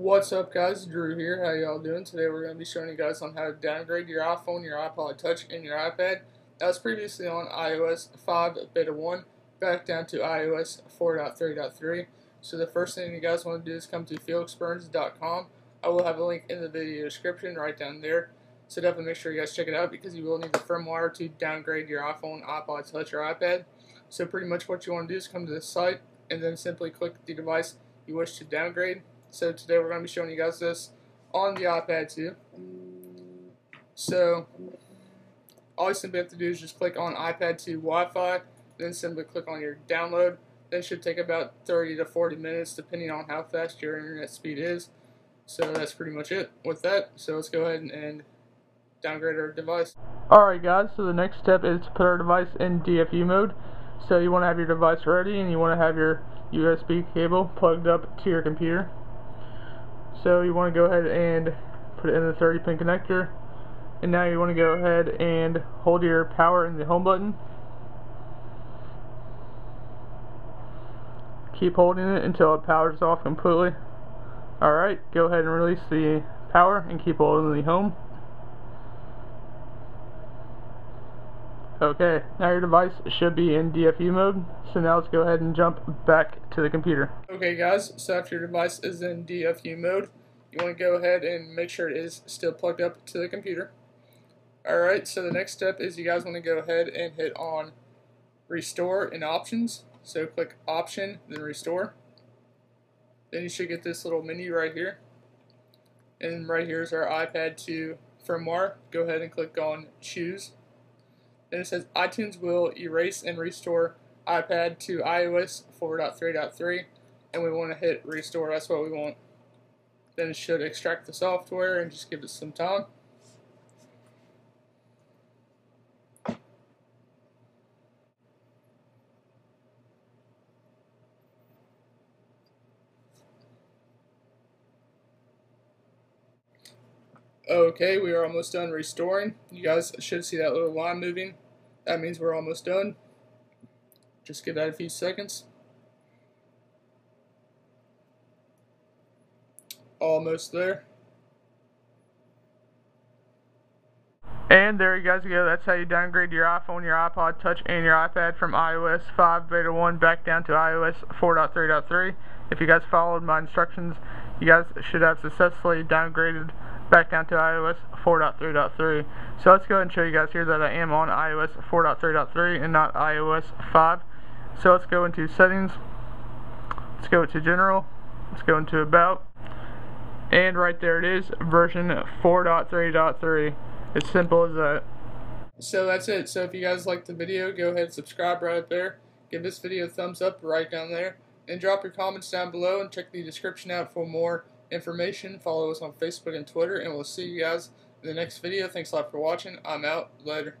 What's up guys, Drew here, how y'all doing? Today we're going to be showing you guys on how to downgrade your iPhone, your iPod Touch, and your iPad that was previously on iOS 5 Beta 1 back down to iOS 4.3.3. So the first thing you guys want to do is come to felixbruns.com. I will have a link in the video description right down there. So definitely make sure you guys check it out because you will need the firmware to downgrade your iPhone, iPod Touch, or iPad. So pretty much what you want to do is come to the site and then simply click the device you wish to downgrade. So today we're going to be showing you guys this on the iPad too. So all you simply have to do is just click on iPad 2 Wi-Fi, then simply click on your download. That should take about 30 to 40 minutes depending on how fast your internet speed is. So that's pretty much it with that. So let's go ahead and downgrade our device. Alright guys, so the next step is to put our device in DFU mode. So you want to have your device ready and you want to have your USB cable plugged up to your computer. So you want to go ahead and put it in the 30 pin connector. And now you want to go ahead and hold your power in the home button. Keep holding it until it powers off completely. Alright, go ahead and release the power and keep holding the home. Okay, now your device should be in DFU mode, so now let's go ahead and jump back to the computer. Okay guys, so after your device is in DFU mode, you want to go ahead and make sure it is still plugged up to the computer. Alright, so the next step is you guys want to go ahead and hit on Restore in Options. So click Option, then Restore. Then you should get this little menu right here. And right here is our iPad 2 firmware. Go ahead and click on Choose. Then it says iTunes will erase and restore iPad to iOS 4.3.3 and we want to hit restore, that's what we want. Then it should extract the software and just give it some time. Okay, we are almost done restoring. You guys should see that little line moving. That means we're almost done. Just give that a few seconds. Almost there. And there you guys go. That's how you downgrade your iPhone, your iPod Touch, and your iPad from iOS 5 Beta 1 back down to iOS 4.3.3. If you guys followed my instructions, you guys should have successfully downgraded back down to iOS 4.3.3. So let's go ahead and show you guys here that I am on iOS 4.3.3 and not iOS 5. So let's go into settings. Let's go to general. Let's go into about. And right there it is, version 4.3.3. It's simple as that. So that's it. So if you guys liked the video, go ahead and subscribe right there. Give this video a thumbs up right down there. And drop your comments down below and check the description out for more information. Follow us on Facebook and Twitter, and we'll see you guys in the next video. Thanks a lot for watching. I'm out. Later.